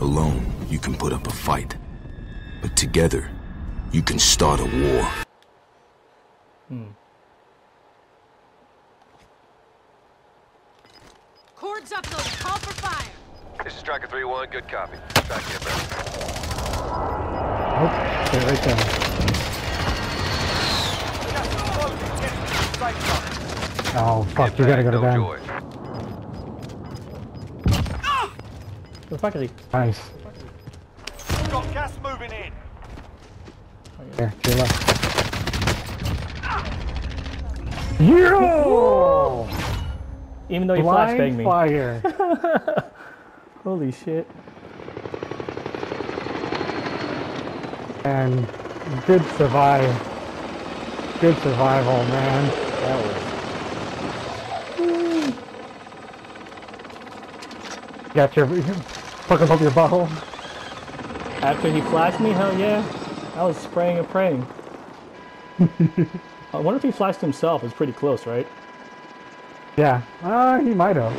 Alone, you can put up a fight. But together, you can start a war. Hmm. Cords up, those. Call for fire. This is Striker 3-1, good copy. Track inbound. Oh, stay right there. Oh, fuck, you gotta go to no the fuck is he? Nice. Got gas moving in. Here, to your left. Yo! Even though he Blind flashbanged me. fire. Holy shit. and good survive. Good survival, man. That was. Got your Fucking up your butthole. After he flashed me, hell yeah. I was spraying and praying. I wonder if he flashed himself. It's pretty close, right? Yeah. Uh, he might have.